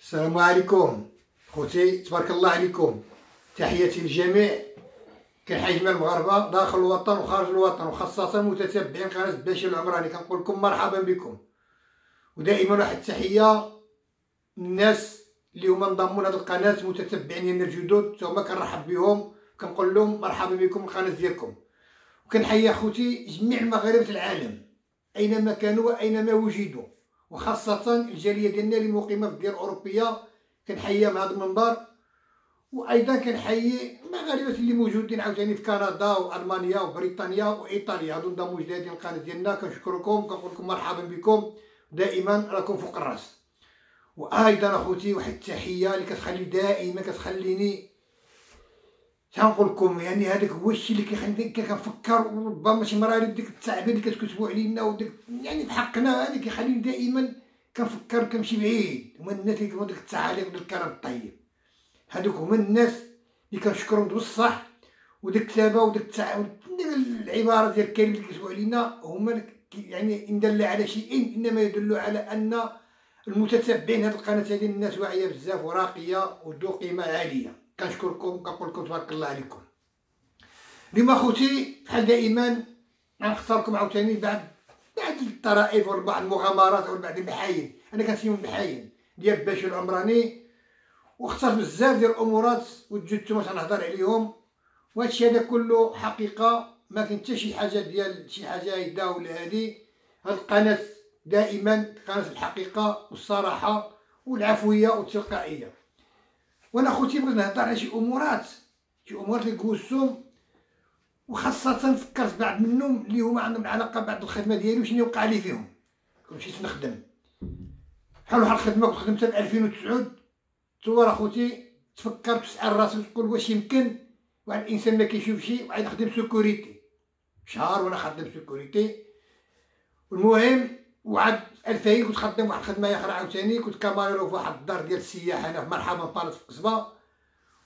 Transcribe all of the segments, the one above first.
السلام عليكم. خوتي تبارك الله عليكم. تحياتي للجميع. كنحيي المغاربة داخل الوطن وخارج الوطن وخاصة متتبعين قناة باشا العمراني كنقول لكم مرحبا بكم. ودائما واحد التحية للناس اللي هما انضموا لهاد القناة متتبعين ديالنا الجدد هما كنرحب بهم. كنقول لهم مرحبا بكم القناه ديالكم. وكنحيي اخوتي جميع المغاربة العالم أينما كانوا وأينما وجدوا. وخاصة الجالية ديالنا اللي مقيمة في الديار الأوروبية. كنحييها من هذا المنبر. وأيضا كنحيي المغاربة اللي موجودين عاوتاني في كندا وألمانيا وبريطانيا وإيطاليا. هادو انضموا جدادين القناة ديالنا. كنشكركم. كنقول لكم مرحبا بكم. دائما راكم فوق الرأس. وأيضا أخوتي واحد التحية اللي كتخلي دائما كتخليني تنقول لكم يعني هذاك هو الشيء اللي كيخليني كنفكر ربما شي مرات ديك التعبه اللي كتكتبوا علينا وديك يعني في حقنا هذا كيخليني دائما كنفكر كنمشي بعيد. هما الناس اللي ديك التعاليق الكلام الطيب. هذوك هما الناس اللي كنشكرهم بصح وديك الكتابة وديك التع... العبارة ديال الكلمة اللي كيكتبوا علينا هما يعني إن دل على شيء إنما يدل على أن المتتبعين هذه القناة هذه الناس واعية بزاف وراقية وذو قيمة عالية. كنشكركم كنقول لكم تبارك الله عليكم. اليوم أخوتي بحال دائما غنختاركم عاوتاني بعد بعد الطرائف ولا بعض المغامرات ولا بعد المحاين أنا كنسميهم المحاين ديال باشا العمراني. واخترت بزاف ديال الأمورات وتجدتو باش نهضر عليهم. وهادشي هذا كله حقيقة ما كاين حتى شي حاجة ديال شي حاجة هيدا ولا هادي. هاد القناة دائما قناة الحقيقة والصراحة والعفوية والتلقائية. وأنا أخوتي بغيت نهضر على شي امورات شي امورات اللي كوسهم وخاصة فكرت بعض منهم اللي هما عندهم علاقة بعد الخدمة ديالي وشنو وقع لي فيهم. كون مشيت نخدم. بحال واحد الخدمة كنت خدمتها في 2009 تصور أخوتي تفكر تسأل راسك تقول واش يمكن؟ واحد الإنسان ما كيشوفش وعاد يخدم sécurité شهر وأنا خدام sécurité المهم وعاد 2000 كنت خدام واحد الخدمه أخرى عاوتاني كنت camarero في واحد الدار ديال السياحة هنا في مرحبا بالاس في القصبة.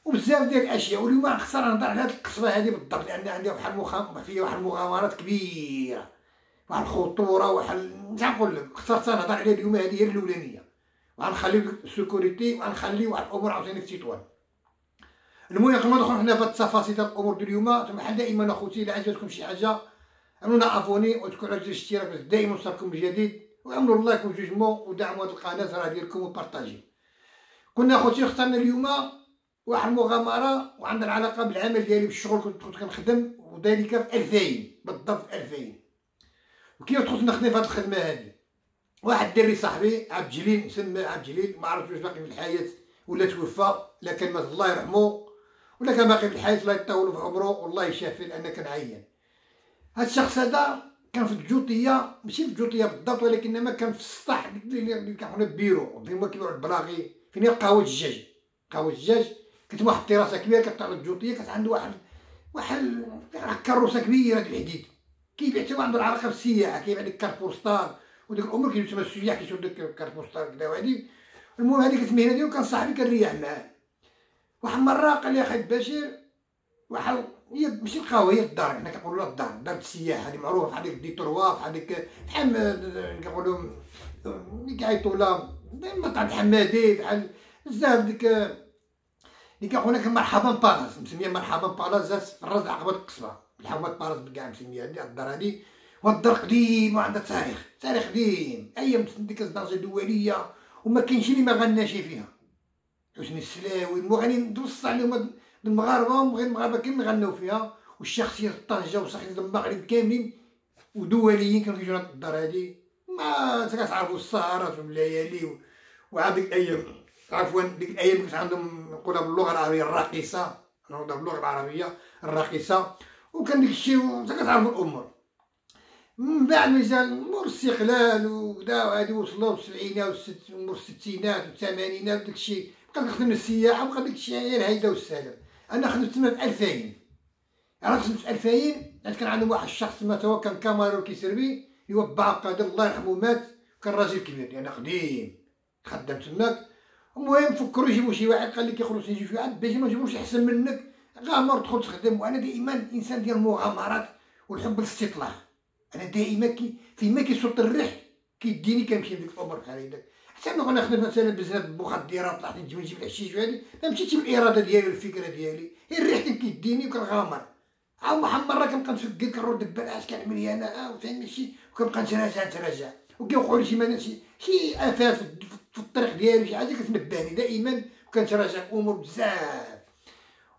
وبزاف ديال الأشياء واليوم نخسر نهضر على هاد القصبة هذه بالضبط لأن عندها واحد المخام فيها واحد المغامرات كبيرة. واحد الخطورة واحد مش نقول لك اخترت نهضر عليها اليوم هذه هي الأولانية. وغنخلي السيكوريتي وغنخلي واحد الأمور عاوتاني في تطوان. المهم قبل ما ندخل حنا في التفاصيل ديال الأمور ديال اليوم بحال دائما أخوتي إلا عجبتكم شي حاجة عملونا افوني وتكون على الاشتراك باش دائما نوصلكم بالجديد وعملوا اللايك وجوجمون ودعموا هذه القناة راه ديالكم وبارطاجي. كنا أخوتي اخترنا اليوم واحد المغامرة وعندها علاقه بالعمل ديالي بالشغل كنت كنت كنخدم وذلك في 2000 بالضبط في 2000 وكيف دخلت نخدم في هذه الخدمة هذه واحد الدري صاحبي عبد جليل مسمى عبد جليل ما عرفتش واش باقي في الحياة ولا توفى لا مات الله يرحمه ولا كان باقي في الحياة الله يطول في عمره والله يشافي لأن كان عيان. هاد الشخص هذا كان في الجوطية ماشي في الجوطية بالضبط ولكنما كان في السطح اللي كنحنا بيرو فين كيبيعوا البلاغي فين القهوه الدجاج؟ قهوه الدجاج كانت واحد التراسه كبيرة كتطلع الجوطية كانت عنده واحد واحد كروسه كبيرة ديال الحديد. كيبيع حتى عنده العلاقة بالسياحة كيبيع ديك كاربوستار وديك الأمور كيسمى السياح كيشوف ديك الكاربوستار كدا وهادي. المهم هذيك المهنه ديالو كان صاحبي كنريح معاه. واحد المره قال لي أخي بشير واحد هي ماشي القهوه هي الدار. حنا كنقولوا لها الدار. دار السياح هذه معروفة بحال دي تروا بحال ديك بحال كنقولوا ملي كيعيطوا لها مطعم الحمادي بحال بزاف ديك اللي كنقول لك مرحبا بالاس. مسمية مرحبا بالاس زات الراس عقبه القصبه الحومات بالاس كاع مسمية هذه الدار هذه والدار قديم وعندها تاريخ. تاريخ قديم. أيام ديك الدرجه الدوليه وما كاينش اللي ما غناش فيها. حسني السلاوي المغنيين دوص عليهم المغاربة وغير المغاربة كاملين غناو فيها والشخصيات طنجه وشخصيات المغرب كاملين ودوليين كانوا كيجيو الدار هادي. ما كتعرفوا السهرات والليالي وعاد ديك الأيام عفوا ديك الأيام كانت عندهم نقولها باللغة العربية الراقصة نقولها باللغة العربية الراقصة وكان ديك الشيء كتعرفوا الأمور. من بعد مازال مور الاستقلال وكدا وهادي وصلوا السبعينات ومور الستينات والثمانينات وداك الشيء بقى كنخدم السياحة وبقى داك الشيء غير هيدا والسلام. أنا خدمت تما في 2000 أنا خدمت في 2000 كان عندهم واحد الشخص ما هو كان كاميرو كيسربي يوبع قادر الله يرحمه مات كان راجل كبير. يعني قديم. خدام تماك. المهم فكروا يجيبوا شي واحد قال لك يخلص يجي شي واحد باش ما يجيبوش أحسن منك. غامر تدخل تخدم. وأنا دائما إنسان ديال المغامرات والحب الاستطلاع. أنا دائما كي فيما كيصوت الريح كيديني كنمشي لديك الأمور بحال هكذاك حتى أنا نخدم مثلا بزاف المخدرات طلعت نجي نجيب الحشيش وهادي ما مشيتش بالاراده ديالي والفكرة ديالي. غير ريحتي كيديني وكنغامر عاود واحد المره كنبقى نفكر كنرد بلاش كنعمل لي أنا آه فين ماشي وكنبقى نتراجع نتراجع. وكيوقعوا لي شي شي شي افات في الطريق ديالي شي حاجة كتنبهني دائما وكنتراجع امور بزاف.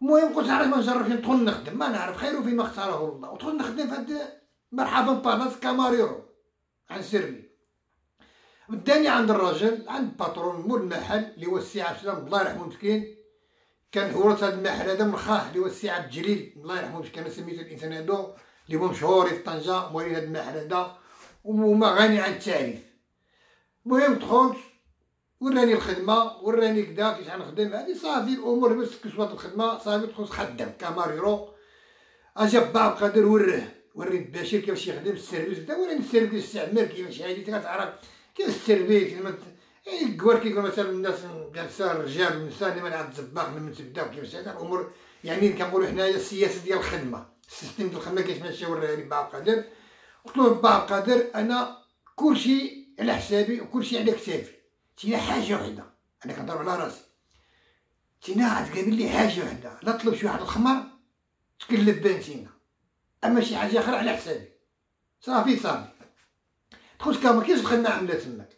المهم قلت علاش ما نجربش ندخل نخدم. ما نعرف خير فيما اختاره الله. ودخل نخدم في هاد مرحبا بالاس camarero. عن سري وداني عند الراجل عند patron مول المحل اللي هو السي عبد السلام الله يرحمه مسكين. كان هو هذا المحل هذا من خاه اللي هو السي عبد الجليل الله يرحمه مسكين أنا سميتو الإنسان هادو اللي هو مشهور في طنجة موالين هذا المحل هذا وما غني عن التعريف. المهم دخلت وراني الخدمة وراني كدا كيفاش غنخدم هادي صافي الأمور بس كسوات الخدمة صافي تخص خدم كاماريرو. أجا باب قادر وراه وريت بشير كيفاش يخدم السيرفيس بدا وراني السيرفيس استعمال كيفاش هادي كتعرف كيف السيرفيس الكوار كيقول مثلا الناس جالسه الرجال والنساء اللي ما عاد الزباق من تبدا كيفاش هذا الأمور يعني كنقولوا حنايا السياسة ديال الخدمة. السيستم ديال الخدمة كيفاش ماشي وراني باب قادر قلت له باب قادر أنا كلشي على حسابي وكلشي على كتافي. تينا حاجة وحدة. أنا كنضرب على راسي. تينا عاد قابل لي حاجة وحدة. لا طلب شي واحد الخمر تكلب بنتينا. أما شي حاجة أخرى على حسابي. صافي صافي. تخرج كا ما كاينش الخدمة عامله تماك.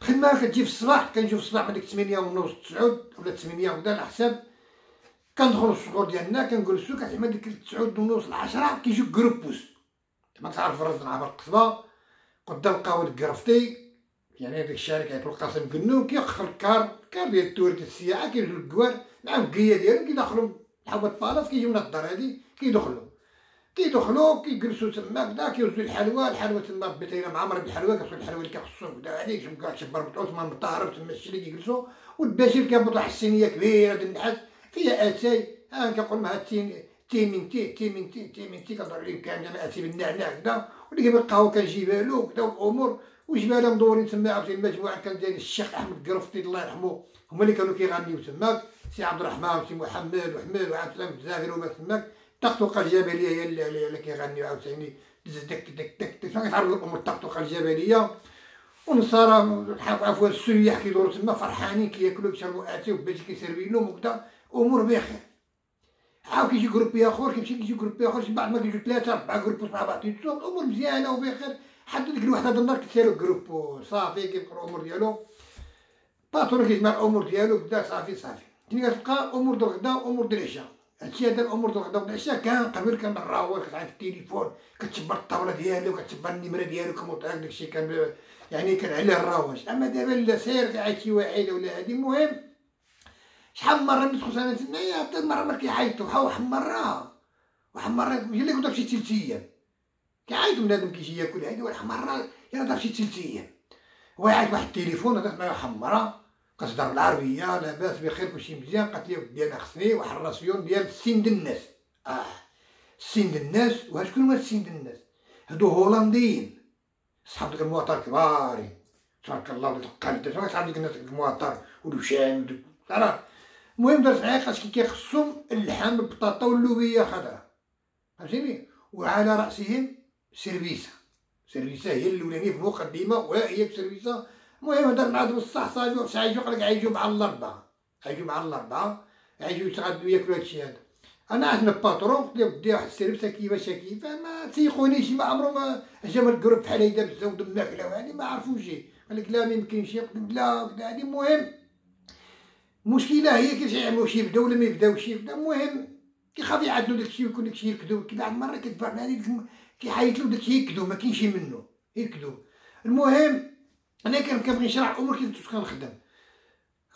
الخدمة كتجي في الصباح كنجيو في الصباح من ديك 8 ونص 9 ولا 8 وكذا على حساب. كندخلو الشغل ديالنا كنجلسو كتعمل ديك 9 ونص ل 10 كيجيو كروبوس ما تعرف الرز عبر القصبة قدام قهوة كرفتي يعني هذاك الشارع كيعيطو القاسم كنو كيوقف الكار كار ديال التور ديال السياحة كيجيو الكوار مع الكيه ديالو كيدخلوا حوا البالاس كيجيو من الدار هادي كيدخلوا كيدخلوا كيجلسوا تما كدا كيوزوا الحلوى الحلوى تما بيتينا معمر بالحلوى كتوصل الحلوى اللي كيخصو كدا كاع شبر بطعوس ما مطهر تما الشي اللي كيجلسوا والبشير كيهبط واحد الصينية كبيرة د النحاس فيها اتاي ها كنقول معها تي تيمينتي تيمينتي تيمينتي كنضرب عليه كامل أنا اتي بالنعناع كدا واللي كيبغي القهوه كنجيبها له كدا والأمور وجبالها مدورين تما عاوتاني المجموعه كان ديال الشيخ أحمد قرفتي الله يرحمه هما اللي كانوا كيغنيو تماك سي عبد الرحمن وسي محمد وحمد وعبد السلام الجزائري وما تماك. الطقطقه الجبليه هي اللي, كيغنيو عاوتاني. دك دك دك دك كتعرف الأمور الطقطقه الجبليه ونصارى عفوا السياح كيدوروا تما فرحانين كياكلوا كيشربوا اتي وباش كيسيرفي لهم وكذا أمور بخير عاود كيجي grupo آخر كيمشي كيجي grupo آخر بعد ما كيجيو ثلاثة أربعة groupe مع بعض الأمور مزيانة وبخير حتى ديك الوحدة د النهار كتسالو groupe. صافي كيبقى الأمور ديالو. باطور كيجمع الأمور ديالو بدا صافي صافي. كي أمور د الغدا وامور د العشاء. هادشي هذا الأمور د الغدا والعشاء كان قبل كان الراوة كتعرف التليفون كتشبر الطاوله ديالو كتشبر النمره ديالو كموطاك داكشي كان يعني كان عليه الرواج أما دابا لا سير عاد شي واحد ولا هادي المهم شحال من مرة ندخل أنا تمايا حتى مرة ما كيعيطوا بحال واحد المره واحد المره اللي كنت شي ثلاث أيام كيعيط بنادم كيجي ياكل هادي واحد المره يلا دار شي ثلاث أيام واحد واحد التليفون هذاك معايا واحد المره كتهضر العربية لاباس بخير كلشي مزيان قالت لي ودي أنا خصني واحد ال réservation ديال الستين د الناس. آه الستين د الناس وها شكون هما الستين د الناس؟ هادو هولنديين. صحاب ديك المواطر كبارين تبارك الله قالت صحاب ديك الناس المواطر والوشام تعرف المهم درت معايا قالت كيخصهم اللحم بالبطاطا واللوبيه خضراء فهمتيني؟ وعلى رأسهم cerveza cerveza هي الأولانية في المقدمة وهي cerveza المهم هدر مع بصح صافي واش عايجو قالك عايجو مع الأربعة. عايجو مع الأربعة. عايجو يتغدوا ياكلوا هادشي هذا. أنا عندنا patron قلت له بدي واحد ال cerveza كيفاش كيف ما تيقونيش ما عمرو ما جا من ال groupe بحال هيدا بالزود الماكله وهادي ما عرفوش قال لك لا ما يمكنش. قلت لا هادي المهم المشكلة هي كيفاش يعملوا شي يبداو ولا ما يبداوش يبدا المهم كيخاف يعدلو داكشي ويكون داكشي يركدو كي بعد مرة كتبان هذيك كيحيط له داكشي يكدو ما كاينش منه. المهم أنا كان كنبغي نشرح امور كيف كنخدم؟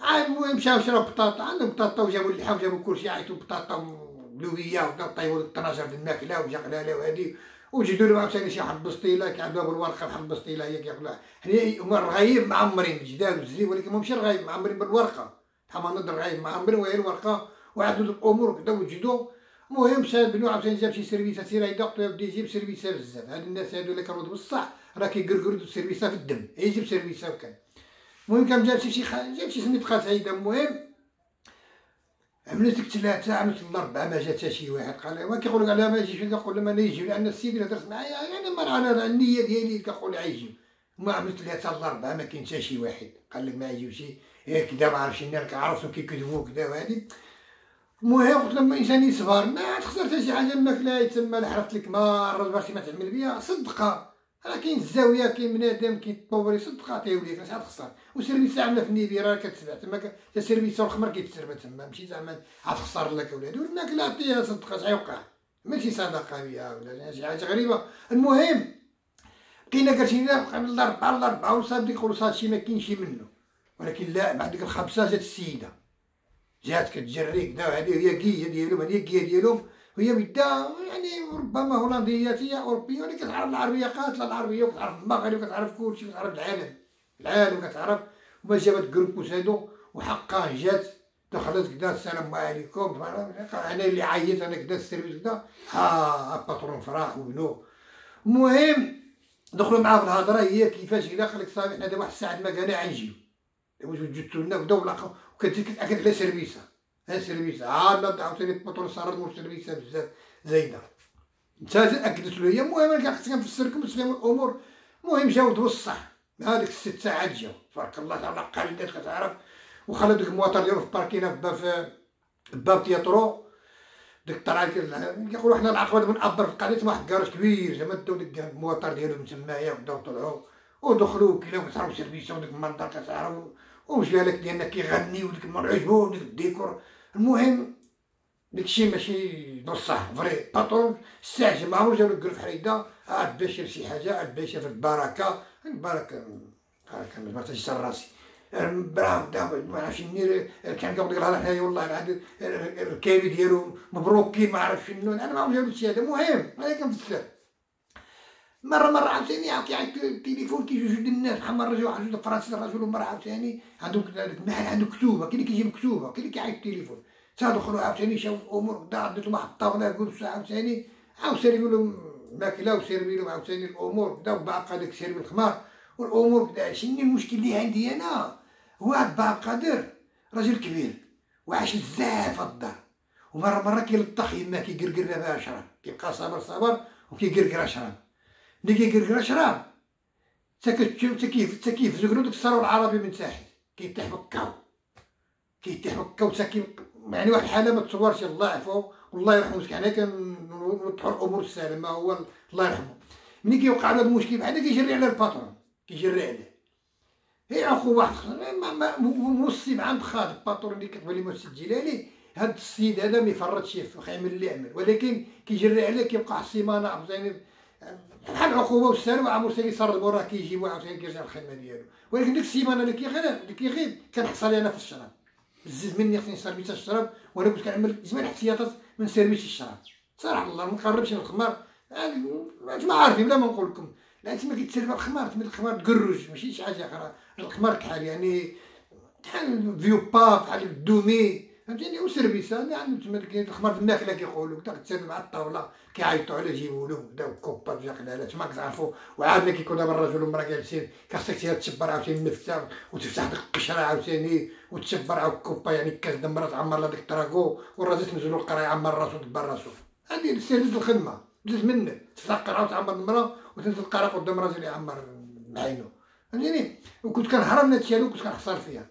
عاد المهم مشاو شراو بطاطا عندهم بطاطا وجابوا اللحم وجابوا كلشي عيطوا بطاطا وكا طيبوا الطناجر د الماكله وجقلالة وهادي. وجدوا لهم عاوتاني شي واحد البسطيله كيعملوها بالورقه بحال البسطيله هي كياكلوها حنا هما الرغايب معمرين الجداد والزليب ولكن ماشي الرغايب معمرين بالورقة. بحال ما نضر الرغايب معمرين وهي الورقة وعندو الأمور كدا وجدوا المهم شاد بنو عاوتاني جاب شي سيرفيسات سير هيدا قلت يجيب سيرفيسات بزاف. هاد الناس هادو اللي كانوا بصح راه كيقرقروا السيرفيسات في الدم يجيب سيرفيسات كان المهم كان جاب شي جاب شي سنيت خاص هيدا المهم عملت ثلاثة عملت الأربعة ما جات شي واحد. قال ما كيقول لك على ما يجيش لهم أنا يجي لأن السيد اللي درت معايا يعني ما أنا النية ديالي كنقول له يجي ما عملت حتى الاربعه ما كاين حتى شي واحد. قال لك ما يجيوش غير كدا ما عرفتش راك عرفتو كيكذبوا كدا وهادي. المهم قلت لما الانسان يصبر. ما تخسر حتى شي حاجة. الماكله يتسمى حرقت لك مرة باش ما تعمل بها صدقة. راه كاين الزاوية كاين بنادم كاين الطوبري صدقه تيوليك راه تخسر وسيرفيس عامله في النيبي راه كتسبع تما تا سيرفيس الخمر كيتسرب تما. ماشي زعما غتخسر لك ولاد والماكله عطيها صدقة شحال يوقع؟ ماشي صدقة بها ولا شي حاجة غريبة. المهم كاينة كرشينا قبل الأربعة الاربعه وصاب ديك شي ما كاينش منه. ولكن لا بعد ديك الخمسه جات السيدة. جات كتجري كدا هذه هي كيه ديالهم هذه كيه ديالهم. وهي بدا يعني ربما هولندية هي أوروبية ولكن كتعرف العربية قاتله العربية وكتعرف المغرب وكتعرف كلشي وكتعرف العالم. العالم كتعرف. وما جابت جروبوس هادو وحقا جات دخلت كدا السلام عليكم. أنا اللي عيط أنا كدا السيرفيس كدا ها الباترون فرح وبنو. المهم دخلوا معاه في الهضرة هي كيفاش كدا لك صافي حنا دابا واحد الساعة ما كان غنجيو واش وجدتو لنا وكدا وكتأكد على سيرفيسا ها سيرفيسا عاد عاوتاني البطون صار مول سيرفيسا بزاف. زايدة. انت أكدت له. هي المهم كان خصك نفسر لكم تفهم الأمور. المهم جاو دو الصح هذيك الست ساعات جاو. تبارك الله تعالى قالدات كتعرف وخلى ديك المواطر ديالو في باركينا في باب باب تياترو. ديك الطلعه كيقولوا حنا العقبة من ابر في القضية واحد الكراج كبير. زعما داو ديك المواطر ديالهم تمايا وبداو طلعوا. ودخلوا كلاو كتعرفوا سيرفيسيون ديك المنطقة كتعرفوا ومش بالك ديالنا كيغني وديك المرة عجبو ديك الديكور. المهم داكشي ماشي بصح فري باترون استعجل معاهم جاو لك في حريدة عاد باشر شي حاجة عاد باشر في البركة. البركه البركه ما تجي راسي. براه ما عرفتش منين كان قبل الهضرة حنايا والله العظيم الركابي ديالو مبروكين ما عرف شنو. أنا ما هادشي هذا المهم هذا كنفسر مرة مرة عاوتاني كيعيط التليفون كيجيو جوج الناس. بحال مره جا واحد جوج فرنسي رجل ومراه عاوتاني عندهم المحل عنده كتوبة كاين اللي كيجيب كتوبه كاين اللي كيعيط التليفون تا دخلوا عاوتاني شافوا الأمور دا عدتهم واحد الطاوله جلسوا عاوتاني عاوتاني لهم ماكلة وسيرفي لهم عاوتاني الأمور بداو باقا داك سيرفي الخمار. والأمور بدا شنو المشكل اللي عندي أنا؟ هو هاد باب قادر راجل كبير وعاش بزاف الدار. ومرة مرة كيلطخ يما كيقرقر بها شراب كيبقى صابر صابر وكيقرقر شراب ملي كيقرقر شراب تا كيف تا كيف؟ زغلو داك الثروه العربي من تحت كيتيح بكاو كيتيح بكاو تا يعني واحد الحالة ما تصورش. الله يعفو والله يرحمو حنا كنوضحو الأمور السالمة. هو الله يرحمو ملي كيوقع هذا المشكل؟ بحال كيجري على ال patron. كيجري عليه. هي أخو واحد موصي عند خالد ال patron اللي كتبان لي موسى الجيلاني هاد السيد هذا ما يفرطش فيه يعمل اللي يعمل. ولكن كيجري عليه كيبقى السيمانه عاوتاني بحال العقوبه والسلوى عمر ثاني صار المورا كيجيبو عاوتاني كيرجع الخدمه ديالو. ولكن ديك السيمانه اللي كيغيب اللي كيغيب كنحصل أنا في الشراب. بزز مني خصني service الشراب وأنا كنت كنعمل جميع الاحتياطات من سيرفيس الشراب. صراحة الله ما نقربش من الخمار. انتما عارفين بلا ما نقول لكم. لا تما كيتسرب الخمار تما الخمار تقرج ماشي شي حاجة أخرى. الخمار كحال يعني بحال فيو با بحال الدومي. فهمتيني؟ وسيرفيس يعني تما الخمار الماكله كيقولوا كدا كتسرب مع الطاولة كيعيطوا عليه يجيبوا له بدا كوبا فيا قلاله تما كتعرفوا وعاد ملي كيكون دابا الرجل والمرأة جالسين خاصك تشبر عاوتاني النفته وتفتح ديك القشرة عاوتاني وتشبر عاود كوبا يعني كاس دمره تعمر لها ديك الطراكو والراجل تنزلو القرا يعمر راسو دبر راسو. هادي السيرفيس الخدمة بزز منك تفتح القرا وتعمر المرأة وتنزل القرا قدام راجل يعمر بعينو. فهمتيني؟ وكنت كنهرب من هادشي كنت كنحصر فيها.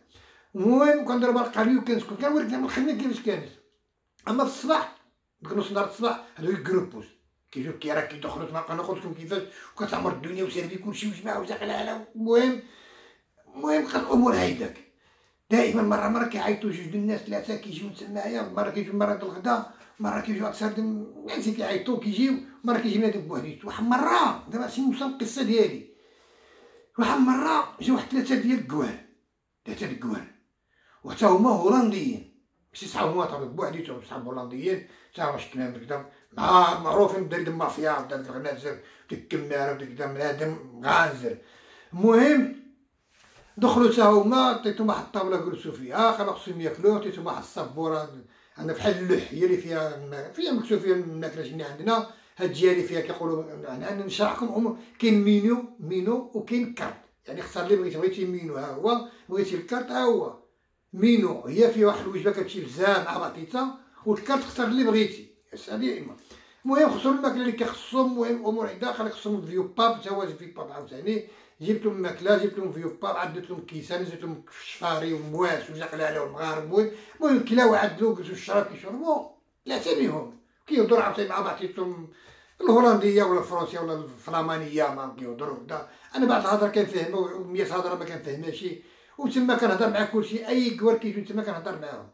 المهم كنضرب القلبي وكنسكت كنوريك زعما الخدمه كيفاش كانت. أما في الصباح ديك نص نهار الصباح هادو الكروبوس كيجيو كيرا كيدخلوا تما أنا قلت لكم كيفاش؟ وكتعمر الدنيا وسيرفي كلشي وجماعة وزغلاله المهم المهم قد الأمور هيداك دائما مرة مرة كيعيطوا جوج الناس ثلاثة كيجيو تمايا مرة كيجيو مرة الغدا مرة كيجيو تسردم يعني كيعيطوا كيجيو مرة كيجي بنادم بوحديت واحد مرة دابا شي نوصل القصة ديالي. واحد مرة جا واحد ثلاثة ديال الكوان ثلاثة الكوان وحتى هما هولنديين ماشي صحاب مواطن بوحديتهم صحاب هولنديين. تا واش كلام كدا مع معروفين بدري المافيا بدا الغنازر ديك كماره وديك دا بنادم غانزر المهم دخلوا تا هما عطيتهم واحد الطاوله جلسوا فيها. خصهم ياكلوا عطيتهم واحد الصبوره عندنا بحال اللوح هي اللي فيها فيها مكتوب فيها الماكله اللي عندنا. هاد الجهة اللي فيها كيقولوا أنا نشرحكم. كاين menu menu وكاين كارت. يعني اختار اللي بغيتي بغيتي مينو ها هو. بغيتي الكارت ها هو. مينو هي فيها واحد الوجبة كتمشي للزام مع بطيطه والكارت اختار اللي بغيتي. هذه اما المهم خصو الماكلة اللي كيخصهم المهم أمور داخل خصهم فيو باب. تا فيو باب عاوتاني. جبت لهم الماكله جبت لهم فيو باب عدت لهم كيسان زدت لهم الشفاري والمواس وزقل عليهم المغارب المهم المهم كلاو عدلو جلسو الشراب كيشربو لا تبيهم كيهضروا عاوتاني مع بعضياتهم الهولندية ولا الفرنسية ولا الفلامانيه ما كيهضروا هكذا أنا بعض الهضرة كنفهمها و100 هضرة ما كنفهمهاش. وتما كنهضر مع كلشي أي كوار كيجيو تما كنهضر معاهم.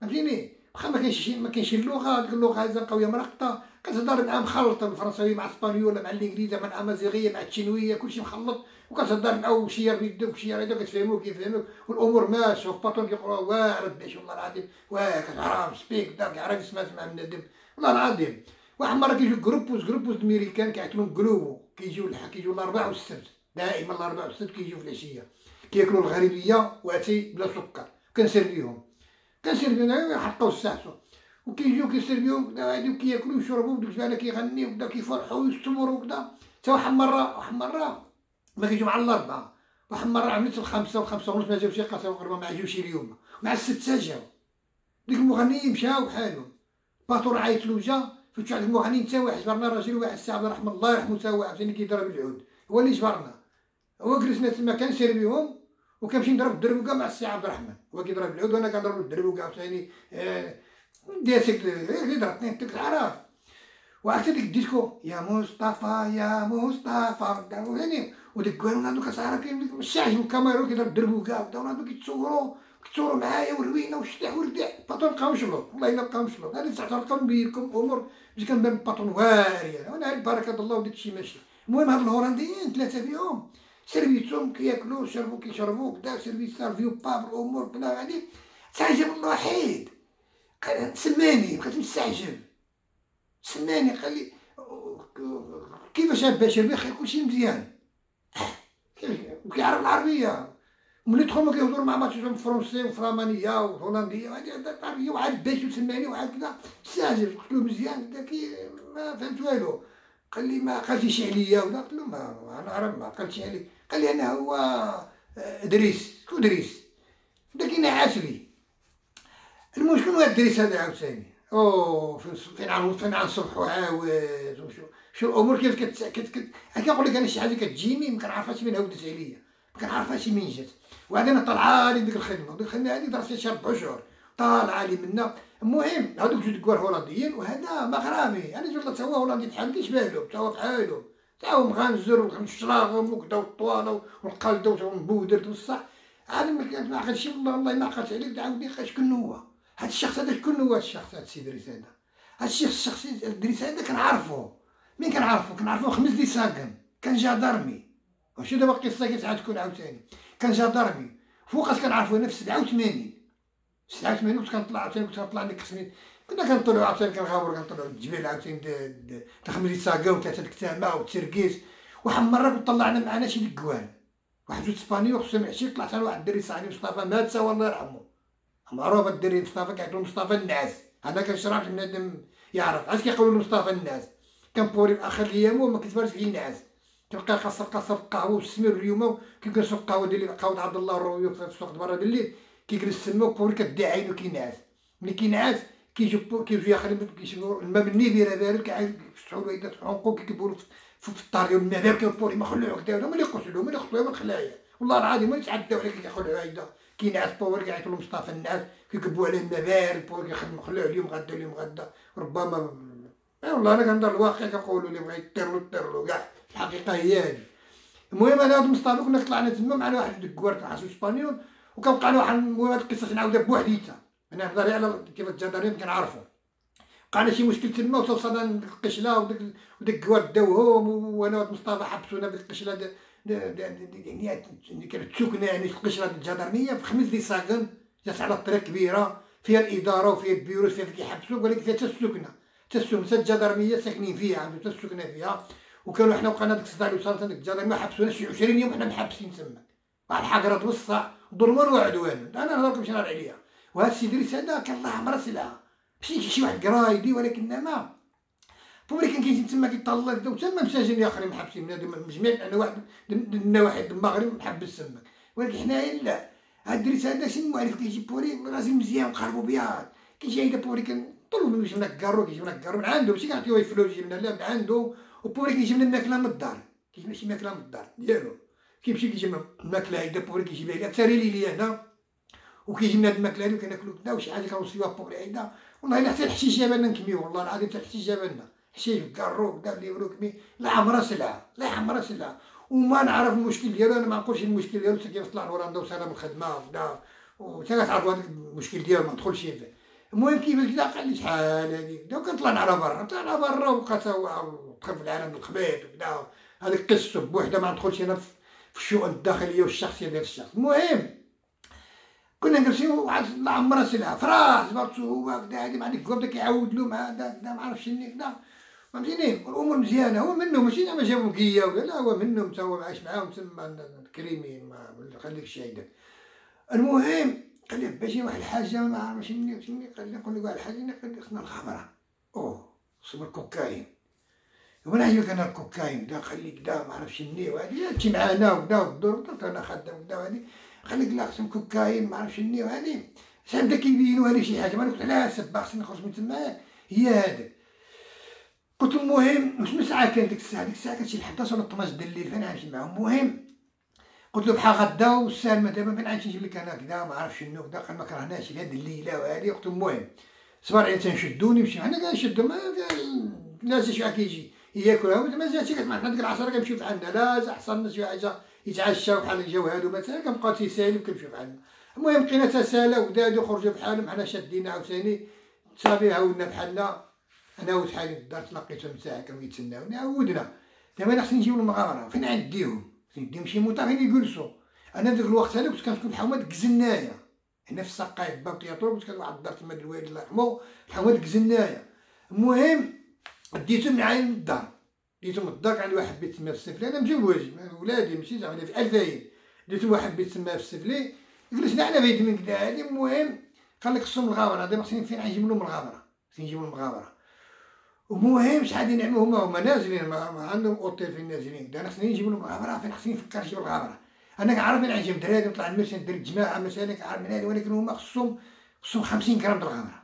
فهمتيني؟ واخا ما كاينش ما كاينش اللغة ديك اللغة هذه قويه مرقطة كتهضر مع مخلطه بالفرنساويه مع الاسبانيول مع الانجليزيه مع الأمازيغية مع التشينوية كلشي مخلط وكتهضر معاه وشي يردك وشي يردك كتفهمو كيفهموك. والأمور ماشيه وال patron كيقولوا واه ربي والله العظيم واه كتعرف سبيك داك يعرف يسمع مع بنادم والله العظيم. واحد المره كيجيو جروبوز جروبوز الميريكان كيعطيو جلوبو كيجيو كيجيو الاربعاء والسبت. دائما الاربعاء والسبت كيجيو في العشية. كياكلوا الغريبية واتي بلا سكر. كنسيرفيهم كنسيرفيهم يحرقوا الساعة وكيجيو كيسيرفيهم كدا هادي وكياكلوا ويشربوا ودوك الجبانه كيغنيو وكدا كيفرحوا ويستمروا وكدا. حتى واحد المره واحد المره ما كيجيو مع الأربعة. واحد المره عملت الخمسة والخمسه ونص ما جاوش قصه وقربه ما عجبوش اليوم. مع السته جاو. ديك المغنيين مشاو بحالهم باطور عيط له جا. فتش واحد المغنيين تا واحد جبرنا راجل واحد الساعة عبد الله يرحمه تا واحد كيضرب العود هو اللي جبرنا. هو جلسنا تما كنسيرفيهم وكنمشي نضرب الدربوكه مع السي عبد الرحمن. هو كيضرب العود وأنا كنضرب الدربوكه عاوتاني ديسك اللي ضربتني انت تعرف وعرفتي ديك الديسكو؟ يا مصطفى يا مصطفى يعني وديك كوالون هادو كتعرف الشاعر الكاميرا كيضرب الدربوكه وبداو هادو كيتصوروا كيتصوروا معايا وروينا وشتاح ورداع الباطون بقاو يشلط والله إلا بقاو هادي تحت القلب نبين لكم امور باش كنبان الباطون واعر أنا عارف الله وديك الشيء ماشي. المهم هاد الهولنديين ثلاثة فيهم. سيرفيتهم كياكلو يشربو كيشربو كدا سيرفيس سارفيو باب الأمور كدا هادي تعجب الوحيد. سماني بقيت مستعجب. سماني قال لي كيفاش بشر بخير كلشي مزيان. وكيعرف العربية. ملي دخل كيهضر مع ماتشهم فرونسي وفلامانيه وهولنديه هادي العربية. وعاد باش وسماني وعاد كذا استعجب قلت له مزيان داكي ما فهمت والو. قال لي ما قالتيش عليا ولا؟ قلت له ما أنا عرف ما قالتش علي قال لي أنا هو إدريس. شكون إدريس؟ داك نعاس لي المشكل هو إدريس هذا عاوتاني أو فين عن فين عن صبح وعاود وشو شو الأمور؟ كيف كت كت كت كنقول لك أنا شي حاجة كتجيني ما كنعرفهاش من هودت عليا ما كنعرفهاش منين جات. وبعدين طلعة لي ديك الخدمة. ديك الخدمة هذه درت فيها شي ربع شهور طالعة لي منا المهم هذوك جوج كوار هولنديين وهذا مغربي أنا جبت تا هو هولندي بحال كيشبه تا هو بحالو تاهم غنزر وغنشراغم وكدا والطوالة والقلدة والمبودرد والصح. عاد ما عقلتش والله والله ما عقلت عليك تعاودي شكون هو؟ هاد الشخص هذا شكون هو هاد الشخص هاد السي دريس هذا؟ هاد الشخص الشخص دريس هذا كنعرفو. مين كنعرفو؟ كنعرفو خمس دي ساكن. كان جدرمي واش دابا القصة كيف تكون عاوتاني؟ كان جدرمي فوقاش كنعرفو نفس في الساعة 8 كنت كنطلع عاوتاني كنت كنطلع نكسني كنا كنطلعو عاوتاني كنغاور كنطلعو للجبال عاوتاني تخمري ساكا وثلاثة الكتامة وتركيز واحد المرة كنت طلعنا معنا شي لكوان واحد جوج سبانيو وخصهم عشية طلعت أنا واحد الدري صاحبي مصطفى. مات سوا الله يرحمو معروف الدري مصطفى كيعطيو مصطفى النعاس هذا كنشرح بنادم يعرف. علاش كيقولو مصطفى النعاس كان بوري اخر اليوم وما كيتبانش فيه النعاس تبقى قصر قصر القهوة والسمير اليوم كيبقى القهوه ديال قهوة عبد الله الرويو في السوق برا بالليل. كيجلس تما وبوري كدي عينو كينعس. ملي كينعس كيجيو كيجيو ياخذ كيشوفوا الماء من النيفيره بارد له يدات عنقو كيكبوا في ديال الماء بارد كيبوري ما خلوه هكذا هما اللي يقتلوا هما اللي يقتلوا من الخلايا والله العظيم ما يتعداو عليك كياخذوا هيدا كينعس بور كيعيطوا له مصطفى النعاس كيكبوا عليه الماء بارد بور كيخدم خلوه اليوم غدا اليوم غدا. ربما والله أنا كنهضر الواقع كنقولوا اللي بغا يطير له طير له كاع. الحقيقة هي هذه. المهم أنا هاد مصطفى كنا طلعنا تما معنا واحد الكوار تاع اسبانيول وكنبقى لنا واحد هاد القصة نعاودها بوحديتها. أنا نهضر على كيف الجدارين كنعرفو بقى شي مشكل تما وتوصلنا القشلة وديك وديك الكوار داوهم وأنا وهاد مصطفى حبسونا في القشلة يعني كانت سكنة يعني في القشره الجدرميه في خمس دي ساكن. جات على الطريق كبيرة. فيها الإدارة وفيها البيروت فيها كيحبسوك ولكن فيها حتى السكنة. حتى السكنة الجدرميه ساكنين فيها عندهم حتى السكنة فيها. وكانوا حنا بقينا ديك الصداع اللي وصلت ديك الجدرميه حبسونا شي 20 يوم حنا محبسين تما. مع الحقرات والصع ظلما وعدوان أنا نهضر لكم شنو عليا وهذا السي دريس هذا كان الله عمره سلعه ماشي شي واحد قرايدي ولكنما فوري كان كيجي تما كيطلق دا وتما مساجين اخرين محبسين. من جميع واحد النواحي المغرب محبس تما ولكن حنايا لا. هاد الدريس هذا شي المؤلف كيجي بوري راسي مزيان قلبو بياض كيجي هيدا بوري كان يجيب لنا كارو كيجيب لنا كارو من عنده ماشي كنعطيوه الفلوس يجيب لنا لا من عنده. وبوري كيجيب لنا الماكله من الدار. كيجيب لنا شي ماكله من الدار. ديالو. كيمشي لنا الماكله هيدا بوري كيجيبها لي أكثر لي هنا. وكيجي لنا الماكلة هادي وكناكلو كدا وشي حاجة كنوصيوها بوري هيدا والله إلا حتى الحشيش جابنا نكميو والله العظيم حتى الحشيش جابنا. حشيش كارو كدا اللي كمي. لا عمرها سلعة لا عمرها سلعة. وما نعرف المشكل ديالو أنا ما نقولش المشكل ديالو حتى كيطلع لورا عنده وساله من الخدمة وكدا وتا كتعرفوا هذاك المشكل ديالو ما ندخلش فيه المهم كيفاش كدا قال لي شحال هادي؟ كدا وكنطلع على برا طلعنا برا وبقات دخل في العالم الخبيث وكدا. هذيك قصته بوحده ما ندخلش أنا في الشؤون الداخلية والشخصية ديال الشخص. المهم كنا جالسين واحد الله عمرها سلعه فراس برتو هو كدا هادي مع ديك بدا كيعاود له مع كدا ما عرفش شنو كدا فهمتيني؟ والأمور مزيانة. هو منهم ماشي زعما جابو كيا ولا لا هو منهم تا هو عايش معاهم تما كريمي ما خليك الشهيدات المهم قال لي باش واحد الحاجة ما عرف شنو شنو قال لي؟ نقول لك واحد الحاجة لي خصنا الخمرة. أوه خصنا الكوكايين. وأنا عجبك أنا الكوكايين دا خليك دا ما عرف شنو وهادي تجي معانا وكدا والدور أنا خدام وكدا وهادي خليك لا خصنا كوكايين ما عرف شنو وهادي شحال بدا كيبينوا لي شي حاجة ما قلت لا سباق خصني نخرج من تما. هي هذا قلت المهم من ساعة كانت ديك الساعة. ديك الساعة كانت شي 11 ولا 12 د الليل فانا عايش معاهم. المهم قلت له بحال غدا والسالمه دابا ما نعرفش نجيب لك أنا كذا ما عرف شنو كذا قال ما كرهناش هاد الليلة وهادي. قلت المهم صبر عليا تنشدوني نمشي حنا كنشدو ما الناس شي كيجي. ياكل هو ما كتسمع حنا ديك العصر كنمشيو بحالنا لا حصلنا شي حاجة يتعشاو بحال الجو هادو مثلا كنبقاو تيسالي وكنمشيو بحالنا المهم بقينا تسالى ودادو خرجوا بحالهم حنا شادين عاوتاني صافي عاودنا بحالنا أنا وشحال الدار تلقيتهم ساعه كانوا يتسناوني عودنا دابا خصني نجيو المغامره فين عنديهم نديهم شي موطا غير يجلسوا أنا ديك الوقت هذا كنت كنسكن الحومه ديك زنايه هنا في السقايف باب تياترو كنت كنت واحد الدار تما الوالد الله يرحمو الحومه ديك زنايه المهم ديتهم من الدار. ديتهم الدار عندي واحد بيت تما في السفلي. أنا مجوج ولادي ماشي زعما في الفاين ديتهم واحد بيت تما في السفلي. جلسنا على بيت من كدا هادي المهم قال لك خصهم الغابرة. دابا خصني فين نجيب لهم الغابرة؟ خصني نجيب لهم الغابرة. ومهم شحال ينعموا هما هما نازلين. ما, عندهم أوتيل فين نازلين. أنا خصني نجيب لهم الغابرة. فين خصني نفكر نجيب الغابرة؟ أنا كنعرف من نجيب دراري نطلع نمشي ندير الجماعة مثلا كنعرف من هذا ولكن هما خصهم خصهم 50 غرام د الغابرة.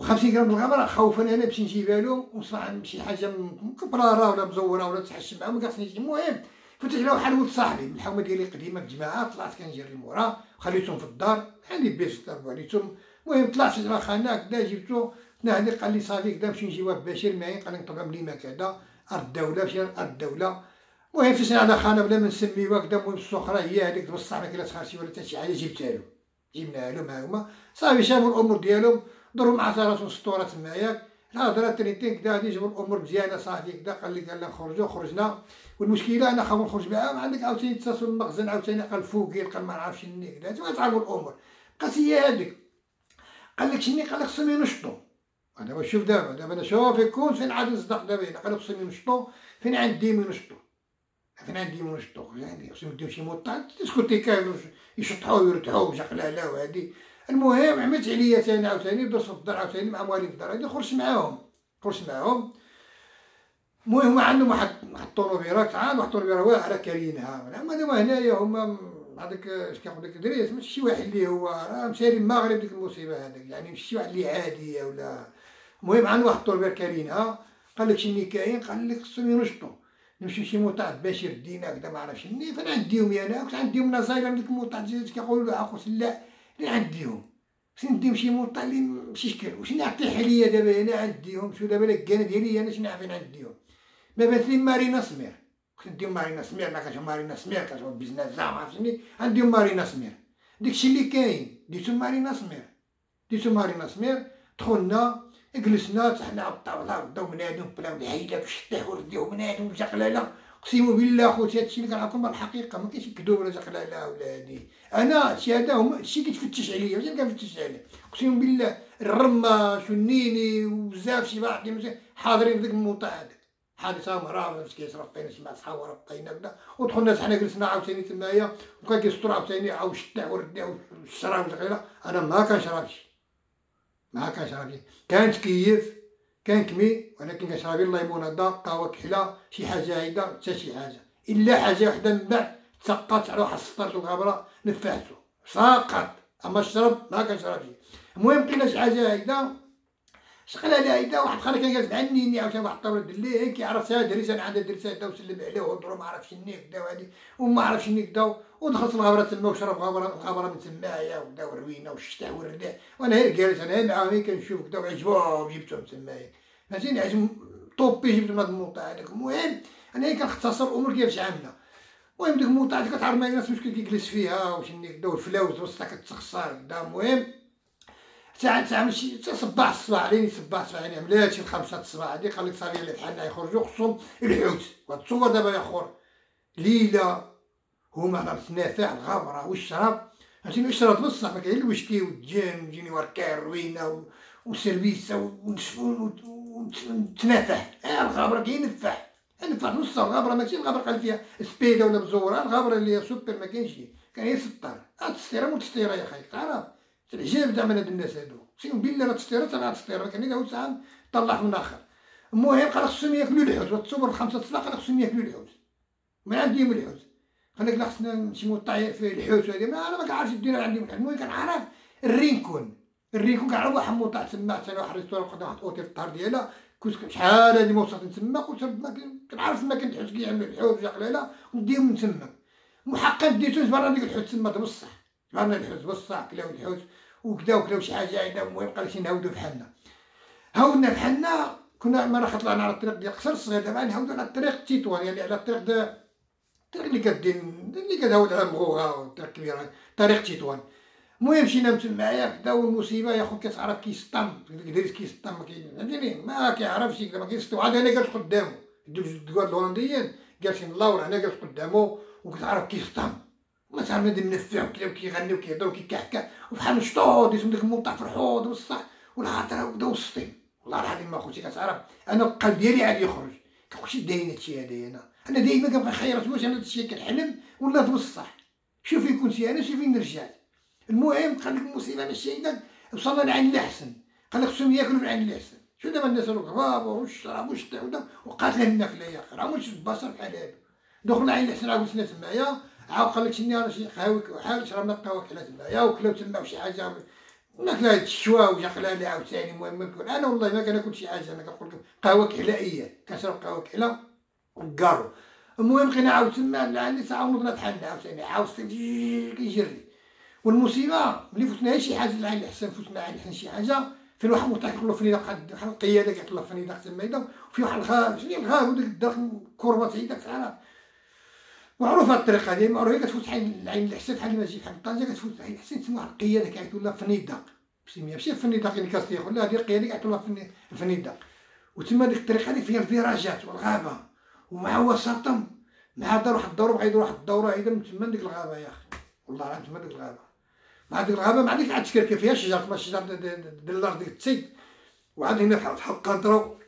و50 غرام د الغابره خوفا أنا باش نجيبها لهم ونصنع شي حاجة مكبراره ولا مزوره ولا تحشم معاهم نجيب المهم فتح له واحد ولد صاحبي من الحومة ديالي قديمة في الجماعه طلعت كنجري مورا خليتهم في الدار عندي بيت عليتهم المهم طلعت شجره خانه كدا جبتو نهدي قال لي صافي كدا نمشي نجيبها بشير معين قال لي طبعا مليمه كذا أرض الدولة مشينا ارض الدولة المهم فشنا على خانه بلا ما نسميوها كدا المهم السخره هي هذيك بصح ما كاينة تخرشي ولا حتى شي حاجة جبتها له. جبناها لهم ها هما صافي شافوا الأمور ديالهم. ضروا مع راسهم سطوره تما ياك الهضره تريتين كدا غادي يجبروا الأمور مزيانة صافي كدا قال قال لنا نخرجوا خرجنا. والمشكلة أنا خاف نخرج معاهم عندك عاوتاني اتصلوا بالمخزن عاوتاني قال فوقي قال ما نعرفش شنو كدا تعرفوا الأمور بقات هي هذيك قال لك شني؟ قال لك خصهم ينشطوا دابا شوف دابا دابا أنا شوف يكون فين عاد نصدق دابا الا قالوا خصهم ينشطوا فين عندي ينشطوا فين عندي ينشطوا يعني خصهم يديو شي موطا ديسكوتيكا يشطحوا ويرتحوا وجقلاله وهادي المهم عملت عليا ثاني عاوتاني درت في الدار عاوتاني مع مواليد الدار هادي خرجت معاهم خرجت معاهم. المهم عندهم واحد واحد الطونوبيرا عاد واحد الطونوبيرا واعره كارينها. هما هنايا هما هذاك اش كيقول لك دريس ماشي شي واحد اللي هو راه مسالي المغرب ديك المصيبة هذاك يعني ماشي شي واحد اللي عاديه ولا. المهم عند واحد الطربير كارينها قال لك شني كاين قال لك خصهم ينشطوا. نمشيو شي موطع باشر الدين هكذا ما عرفش شني فانا عنديهم أنا كنت عنديهم نصاير من ديك الموطع كيقولوا له سلاح اللي عنديهم خصني نديهم شي موطع اللي ماشي شكل واش نعطي حاليا دابا هنا عنديهم. شو دابا الكانه ديالي أنا شنو عارفين عنديهم. ما بانت لي مارينا سمير. كنت نديهم مارينا سمير ما كانش مارينا سمير كتشوف بزنس زعما عرفتني عنديهم مارينا سمير. داكشي اللي كاين ديتو مارينا سمير. ديتو مارينا سمير دخلنا جلسنا تحنا على الطاوله بداو بنادم بلا العيله بالشطيح ورديو بنادم جقلاله أقسم بالله خوتي هادشي اللي كنعطيكم الحقيقة ما كاينش كذوب ولا جقلاله ولا هادي أنا هادشي هذا هما هادشي كيتفتش عليا ماشي كنفتش عليه. أقسم بالله الرماش والنيني وبزاف شي واحد حاضرين في ديك الموطا هذاك حادثه مراه باش كيشرب طينا مع صحاب ورا طينا بدا ودخلنا حنا جلسنا عاوتاني تمايا وكان كيستر عاوتاني عاود الشطيح وردي الشراب أنا ما كنشربش ما كنشرب كان تكيف كان كمي ولكن كنشرب الليمون هذا قهوة كحلة شي حاجة هيدا حتى شي حاجة. إلا حاجة وحدة من بعد تسقط على واحد السطر الغبره نفعته ساقط أما الشرب ما كنشربش المهم بقينا شي حاجة هيدا شغل على هيدا واحد كان جالس عني عاوتاني واحد الطابله دليه كيعرف سا دريس أنا عندها دريس هدا وسلم عليه وهضروا ما عرفش شني كدا وهادي وما عرفش شني كدا ودخلت الغابرة تما وشرب غابره الغابره من تمايا وكدا والروينه والشتاء والرداء وأنا غير جالس أنا معاهم كنشوف كدا وعجبهم جبتهم تمايا فهمتيني عجب طوبي جبت هاد الموطأ هذاك. المهم أنا كنختصر الأمور كيفاش عاملة. المهم ديك الموطأ كتعرف ما الناس مشكل كيجلس فيها وشني كدا والفلاوس وسطها كتخسر كدا المهم تاع تاع شي صباح الصباح لين صباح الصباح يعني عملات شي خمسة الصباح هادي قال لك صافي بحالنا يخرجوا خصهم الحوت. وتصور دابا يا خور ليلة هما على النافع الغابرة والشراب. عرفتي الشراب؟ بصح ما كاين الوشكي والدجان وجيني وركار روينة وسيرفيسة ونتنافح الغابرة كينفح نفح نص الغابرة ماشي الغابرة قال فيها سبيدة ولا مزورة الغابرة اللي سوبر ما كاينش كان هي ستار هاد التسطيرة مو يا خاي تعرف العجاب من هاد الناس هادو. اقسم بالله راه تسطيرة تاع تسطيرة كان يدعو ساعة طلع من الآخر المهم قال خصهم ياكلو الحوت وتصور خمسة الصباح قال خصهم ياكلو الحوت من عندهم الحوت قال لك لا خصنا نمشيو طايح في الحوت هادي ما أنا ما كنعرفش الدين عندي المهم كنعرف الرينكون. الرينكون كنعرف واحد موضع تما حتى واحد restaurant قد واحد أوتيل في الدار ديالها. كنت شحال هادي ما وصلت تما قلت كنعرف تما كنت حوت كيعمل الحوت في قليله ونديهم من تما. محقا ديتو جبرنا ديك الحوت تما بصح جبرنا الحوت بصح كلاو الحوت وكدا وكلاو شي حاجة عندنا المهم قال شي نهودو بحالنا هاودنا بحالنا كنا مرة طلعنا على الطريق ديال قصر الصغير دابا نهودو على الطريق تيتوان يعني على الطريق دا الطريق اللي كدين اللي كتهود على مغوغا الطريق كبيرة طريق تيتوان المهم مشينا تمايا كدا والمصيبه يا خو كتعرف كيسطم كدير كيسطم فهمتيني ما كيعرفش ما كيسطم عاد أنا جالس قدامو الدوار الهولنديين جالسين اللور أنا جالس قدامو وكتعرف كيسطم ما تعرف نادي منفع وكذا وكيغني وكيهضر وكيكحكح. وبحال مشطوط يسمى ديك الموطع في الحوض بصح والهضره وكدا وسطي والله العظيم ما خوتي كتعرف. أنا القلب ديالي عاد يخرج. كنقولش داين هادشي هذايا أنا. أنا دايما كنبقى نخير واش أنا هادشي كنحلم ولا بصح شوف فين كنت أنا شوف فين رجعت المهم قال لك المصيبة ماشي هكذاك وصلنا لعين الاحسن قال لك خصهم ياكلوا العين الاحسن شو دابا الناس الغراب والشراب والشتاء وقاتله يا أخي راه مش البصر بحال هادو. دخلنا عين الاحسن عاود سنه تمايا. عاود قال لك شني أنا شي قهوه وحال شربنا قهوه كلا تمايا وكلاو تما وشي حاجة ناكل هاد الشوا وجا لي عاوتاني المهم أنا والله ما كناكل شي حاجة أنا كنقول لكم قهوة كحلائيه كنشرب قهوة كحله وكارو المهم بقينا عاود تما عندي ساعة ونص بحالنا عاوتاني. عاود كيجري والمصيبة ملي فتنا شي حاجة لعين الحسن فتنا عين الحسن شي حاجة في واحد المطلق يقول له فنيدق واحد القيادة كيطلب فنيدق تما وفي واحد الغاب شنو الغاب وديك الدار كوربة تاع تعرف معروفة الطريقة هذه معروفة. كتفوت عين العين الحسن بحال ما تجي بحال طنجه كتفوت عين الحسن تما واحد القياده كيعيطوا لها فنيدق بسميه ماشي فنيدق اللي كاستيخ لا هذه القيادة كيعيطوا لها فنيدق وتما ديك الطريقة هذه فيها الفيراجات والغابة ومع وسطهم مع دار واحد الدوره بغا يدير واحد الدوره هيدا من تما ديك الغابة يا أخي. والله العظيم تما ديك الغابة. مع ديك الغابة ما عندك عاد تشكركه فيها شجر ما شجر ديال ديك التسيد. وعاد هنا فحال قنطرة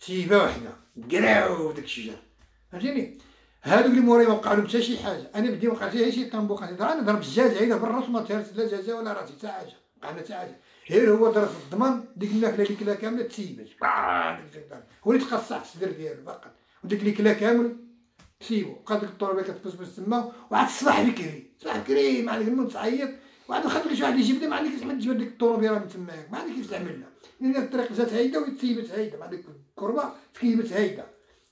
تيبه وحده قراو ديك الشجر فهمتيني؟ هادوك اللي موراي ما وقع لهم حتى شي حاجة. أنا بدي وقع فيها شي طنبوق أنا ضرب الدجاج عيده بالراس ما تهرس لا دجاجه ولا راسي حتى حاجة. وقعنا حتى حاجة. غير هو ضرب الضمان ديك الماكلة اللي كلا كاملة تسيبت. هو اللي تقصع في الصدر ديالو فقط. وديك اللي كلا كامل تسيبو. بقات ديك الطوبه كتبسبس تما وعاد الصباح بكري. الصباح بكري مع ديك الموت تعيط. وعاد خاطر شي واحد يجيب لي ما عندك كيفاش تجبد ديك الطوموبيله من تماك. ما عندك كيفاش تعملها لأن الطريق جات هايده وتسيبت هايده مع ديك الكربه تكيبت هايده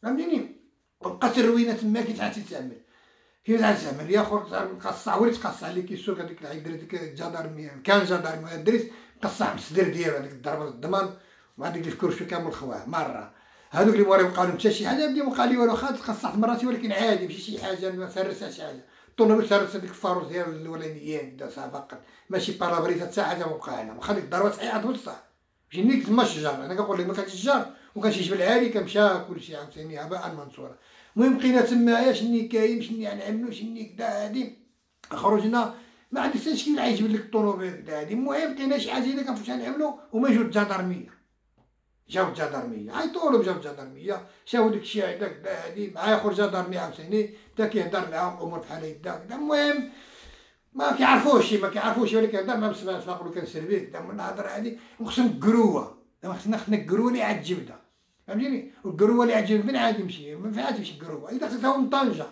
فهمتيني؟ وبقات الروينة تما كيف عاد تتعمل. كيف عاد تعمل. يا خور مقصع وليت تقصع اللي كيسوق هذيك العيد دري ديك الجدارميه كان جدارميه دريس قصع من الصدر ديالو هذيك الضربة الضمان مع ديك الكرشو كامل خواه مرة. هذوك اللي بقاو لهم حتى شي حاجة بديو بقى لي والو خاطر تقصعت مراتي ولكن عادي ماشي شي حاجة ما فرسها شي حاجة. الطونوبيل سارت هذيك الفاروس ديال الأولانيين دازها فقط ماشي بارابريز حتى حاجة ما بقى لنا واخا ديك الضربه صحيحة بصح جينيك تما الشجر أنا كنقول لك ما كانش الشجر وكان شي جبل عالي كمشى كلشي عاوتاني هباء منصورا المهم بقينا تمايا شني كاين شني نعملو شني كدا هادي. خرجنا ما عندي حتى شكل عايجبد لك الطونوبيل كدا هادي. المهم لقينا شي حاجة اللي كنفوتش نعملو وما جاو الجدارميه جاو الجدارميه عيطولهم جاو الجدارميه شافو داك الشيء هذاك هادي. معايا خرج جدارمية عاوتاني. بدا كيهضر معاهم امور بحال هكدا المهم ما كيعرفوش ما كيعرفوش ولكن هذا ما مسمعش فاقلو كنسربيه كدا. من الهضره هادي. وخصنا القروه خصنا خصنا القروه اللي عاد الجبدة. فهمتيني؟ والقروه اللي عاد من عاد يمشي ما عاد يمشي القروة. إذا خصها من طنجة.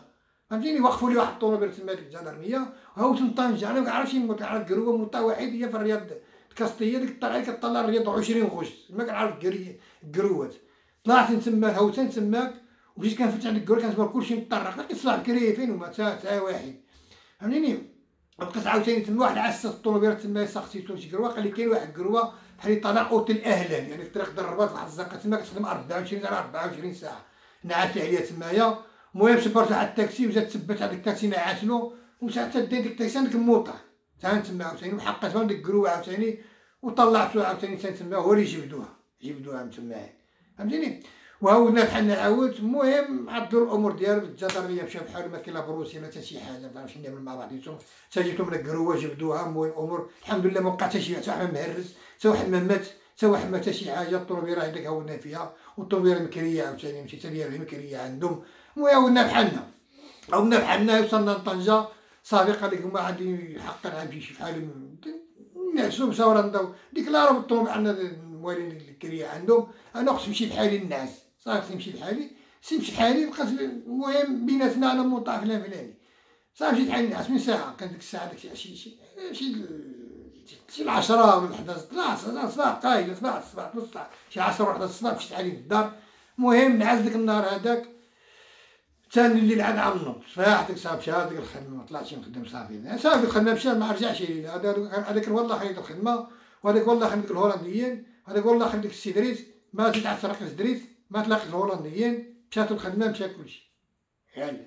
فهمتيني؟ وقفوا لي واحد الطوموبيل تما ديك الجدارميه وهو من طنجة؟ أنا ما كنعرفش نقول لك القروه موطا واحد هي في الرياض. كاستيه ديك الطلعه كطلع رياض 20 غش. ما كنعرف كروات طلعت نتما هاوتان تماك وبديت كنفتح على الكرو كنسمع كلشي مطرق. كيصلح كريفين وما تا تا واحد. فهمتيني؟ بقيت عاوتاني تما واحد عسى الطوموبيل تما سقسيتو شي كروه قال لي كاين واحد كروه بحال اوتيل أهلا يعني في طريق الرباط واحد الزنقة. تما كتخدم 24 على 24 ساعة. نعات عليا تمايا. المهم سبرت على التاكسي وزاد تثبت على التاكسي نعاتلو ومشات حتى ديك التاكسي عندك موطا. تا تما عاوتاني وحقت ديك الكروه عاوتاني. وطلعتو عاوتاني تما هو اللي جبدوها. جبدوها من تما. فهمتيني؟ وعاودنا بحالنا عاود المهم عدلو الأمور ديالو الجدريه مشاو بحال ما كاين لا بروسي لا حتى شي حاجة ما نعرفش نعمل مع بعضياتهم حتى جبتهم من الكروه جبدوها المهم الأمور. الحمد لله ما وقع حتى شي واحد مهرس حتى واحد ما مات حتى واحد ما حتى شي حاجة. الطوموبيلة هذيك عاودنا فيها والطوموبيلة مكريه عاوتاني مشيت ليا مكريه عندهم. المهم عاودنا بحالنا عاودنا بحالنا وصلنا لطنجة. صافي قال لك ما عندي حق نعمل شي بحال نعسو بصورة ديك لا راه بالطوموبيل عندنا الموالين الكريه عندهم. أنا خصني نمشي بحالي للناس صافي نمشي بحالي نمشي بحالي بقات المهم بيناتنا أنا موطا فلان فلاني صافي مشيت بحالي الناس من ساعة كان ديك الساعة ديك شي شي شي شي العشرة ولا 11 12 صباح قايل صباح صباح نص شي 10 ولا 11 الصباح مشيت بحالي للدار. المهم نعس ديك النهار هذاك ثاني الليل عاد عمرو صباح ديك الساعة ديك الخدمة ما طلعتش نخدم صافي. صافي الخدمة مشى ما رجعش. هذاك والله خليت الخدمة وهذاك والله خليت الهولنديين هذاك والله خليت السيدريس ما زيد عاد سرق السدريس ما تلاقي الهولنديين مشات الخدمة مشى كلشي. يعني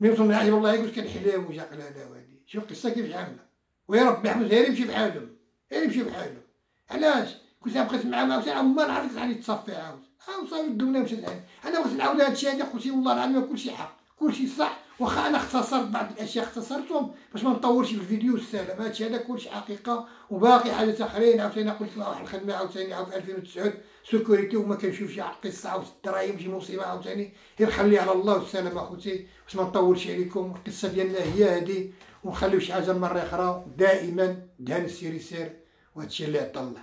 ملي وصلنا عجب الله يقول كان حلام وجا لا لا وادي شوف القصة كيف عاملة. ويا ربي يحفظ غير يمشي بحالهم. غير يمشي بحالهم. علاش؟ كنت بقيت معاه ما ما نعرف شحال يتصفي عاود عاود صافي الدنيا مشات أنا بغيت نعاود هذا الشيء هذا قلت والله العظيم كلشي حق. كلشي صح واخا أنا اختصرت بعض الأشياء اختصرتهم باش ما نطولش في الفيديو السالم هادشي هذا كلشي حقيقة وباقي حاجات اخرين عاوتاني قلت واحد الخدمة عاوتاني عاود 2009 سيكوريتي وما كنشوفش على القصة عاود الدراهم شي مصيبة عاوتاني. غير خلي على الله والسلام أخوتي باش ما نطولش عليكم. القصة ديالنا هي هذه ونخليو شي حاجة مرة أخرى دائما دهن السير يسير وهادشي اللي عطا الله.